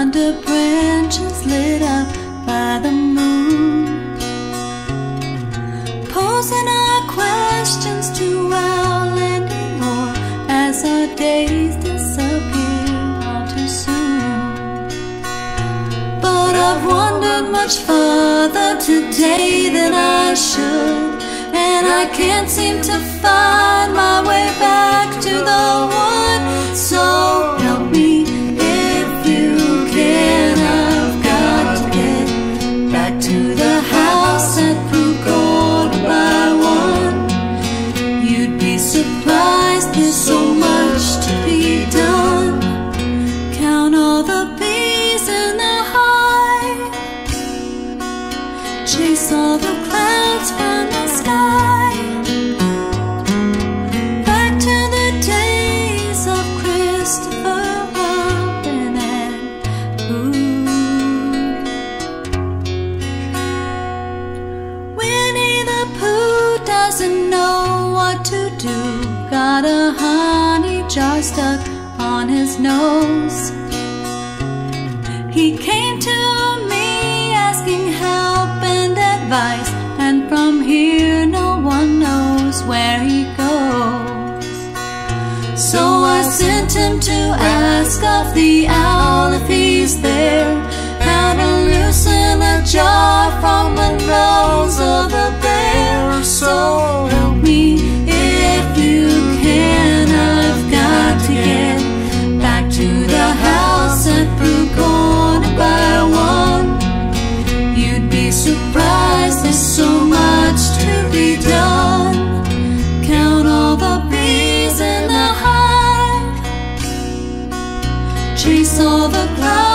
under branches lit up by the moon. Posing our questions to our landing or as our days disappear all too soon. But I've wandered much farther today than I should, and I can't seem to find my way back to the wood. So the bees in the hive. Chase all the clouds from the sky. Back to the days of Christopher Robin and Pooh. Winnie the Pooh doesn't know what to do. Got a honey jar stuck on his nose. He came to me asking help and advice, and from here no one knows where he goes. So I sent him to ask of the owl if he's there, how to loosen the jar from the nose of the bear. So help me if you can. I've got to get back to the house the clouds